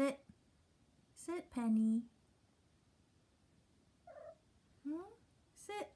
Sit. Sit, Penny. Hmm? Sit.